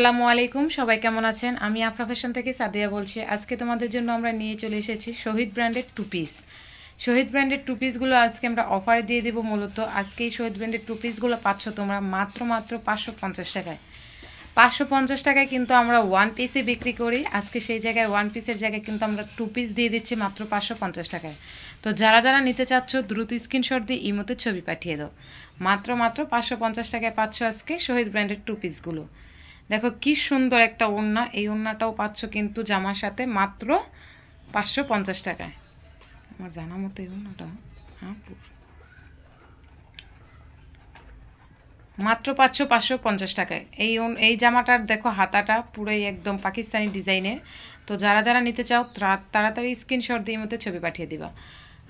আসসালামু আলাইকুম, সবাই কেমন আছেন? আমি আফরা ফ্যাশন থেকে সাদিয়া বলছি। আজকে তোমাদের জন্য আমরা নিয়ে চলে এসেছি শহীদ ব্র্যান্ডের টু পিস শহীদ ব্র্যান্ডের টু পিসগুলো আজকে আমরা অফারে দিয়ে দেবো মূলত। আজকে এই শহীদ ব্র্যান্ডের টু পিসগুলো পাচ্ছ তোমরা মাত্র মাত্র পাঁচশো পঞ্চাশ টাকায়। পাঁচশো পঞ্চাশ টাকায় কিন্তু আমরা ওয়ান পিসে বিক্রি করি। আজকে সেই জায়গায় ওয়ান পিসের জায়গায় কিন্তু আমরা টু পিস দিয়ে দিচ্ছি মাত্র পাঁচশো পঞ্চাশ টাকায়। তো যারা যারা নিতে চাচ্ছ, দ্রুত স্ক্রিনশট দিয়ে ইমোতে ছবি পাঠিয়ে দাও। মাত্র মাত্র পাঁচশো পঞ্চাশ টাকায় পাচ্ছ আজকে শহীদ ব্র্যান্ডের টু পিসগুলো দেখো কি সুন্দর একটা ওড়না। এই ওড়নাটাও পাচ্ছ কিন্তু জামার সাথে মাত্র পাঁচশো পঞ্চাশ টাকায়। আমার জানা মতো এই ওড়নাটা হ্যাঁ মাত্র পাঁচশো পাঁচশো পঞ্চাশ টাকায়। এই এই জামাটার দেখো হাতাটা পুরোই একদম পাকিস্তানি ডিজাইনের। তো যারা যারা নিতে চাও তাড়াতাড়ি স্ক্রিনশট দিয়ে মধ্যে ছবি পাঠিয়ে দিবা।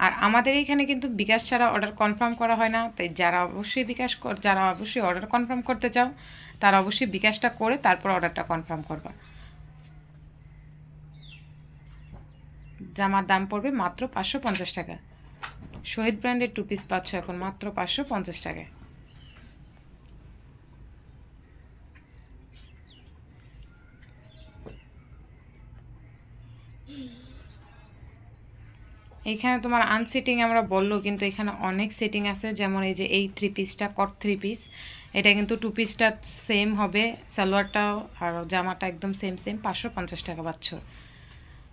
আর আমাদের এখানে কিন্তু বিকাশ ছাড়া অর্ডার কনফার্ম করা হয় না। তাই যারা অবশ্যই বিকাশ যারা অবশ্যই অর্ডার কনফার্ম করতে চাও, তারা অবশ্যই বিকাশটা করে তারপর অর্ডারটা কনফার্ম করবা। জামার দাম পড়বে মাত্র পাঁচশো পঞ্চাশ টাকা। শহীদ ব্র্যান্ডের টু পিস পাচ্ছ এখন মাত্র পাঁচশো পঞ্চাশ এইখানে তোমার আনসিটিং আমরা বলল, কিন্তু এখানে অনেক সেটিং আছে, যেমন এই যে এই থ্রি পিসটা কট থ্রি পিস এটা কিন্তু টু পিসটা সেম হবে সালোয়ারটাও আর জামাটা একদম সেম সেম পাঁচশো পঞ্চাশ টাকা পাচ্ছ।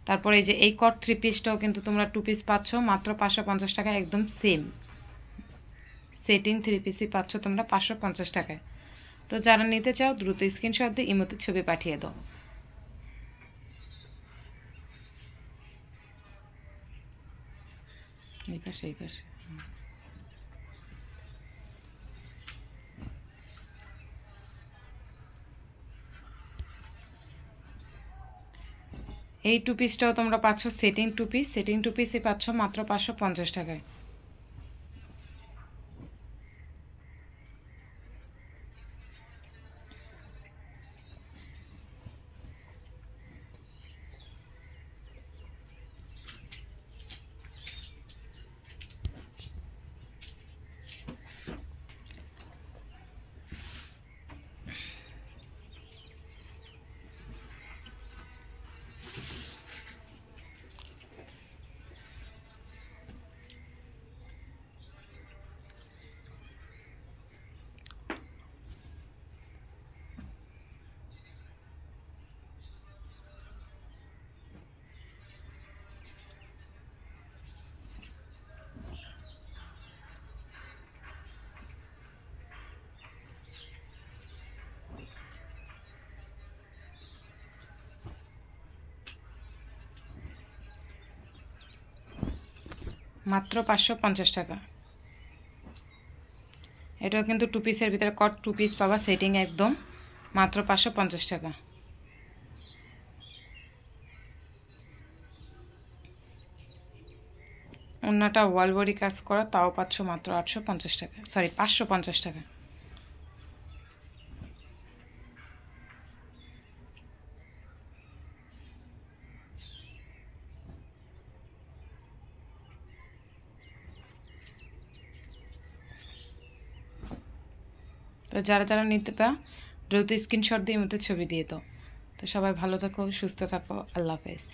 তারপরে এই যে এই কট থ্রি পিসটাও কিন্তু তোমরা টু পিস পাচ্ছ, মাত্র পাঁচশো পঞ্চাশ টাকা একদম সেম সেটিং থ্রি পিসই পাচ্ছ তোমরা পাঁচশো পঞ্চাশ টাকায়। তো যারা নিতে চাও, দ্রুত স্ক্রিনশট দিয়ে ইমোতে ছবি পাঠিয়ে দাও। এই পাশে এই পাশে এই টু পিসটাও তোমরা পাচ্ছ setting two piece setting two পিসই পাচ্ছ মাত্র পাঁচশো পঞ্চাশ টাকায়। মাত্র পাঁচশো পঞ্চাশ টাকা। এটাও কিন্তু টু পিসের ভিতরে কট টু পিস পাবা সেটিং একদম, মাত্র পাঁচশো পঞ্চাশ টাকা। অন্যটা ওয়াল বডি কাজ করা, তাও পাচ্ছ মাত্র আটশো পঞ্চাশ টাকা সরি পাঁচশো পঞ্চাশ টাকা। তো যারা যারা নিতে পা দ্রুত স্ক্রিনশট দিয়ে মতো ছবি দিয়ে দাও। তো সবাই ভালো থাকো, সুস্থ থাকো, আল্লাহ হাফেজ।